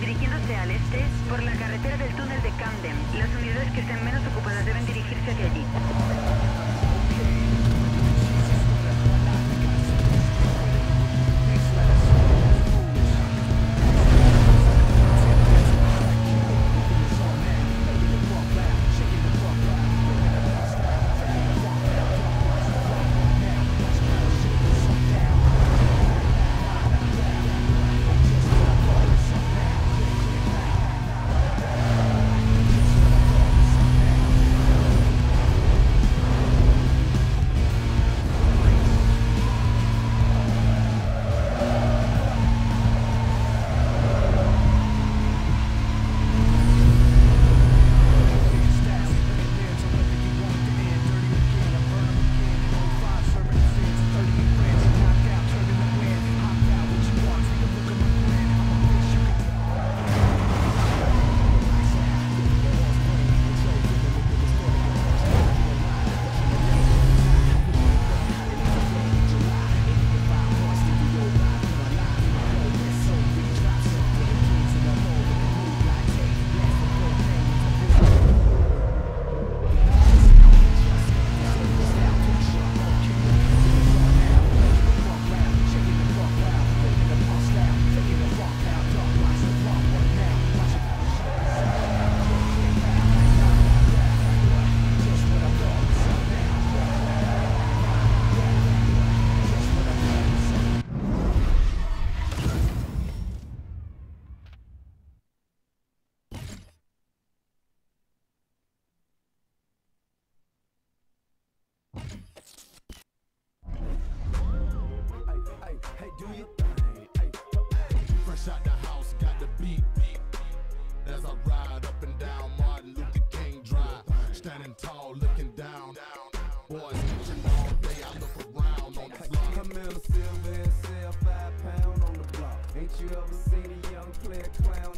dirigiéndose al este por la carretera del túnel de Camden. Las unidades que estén menos ocupadas deben dirigirse hacia allí. boys itching all day. I look around on the block. Come in silver and sell five pound on the block. Ain't you ever seen a young player clown?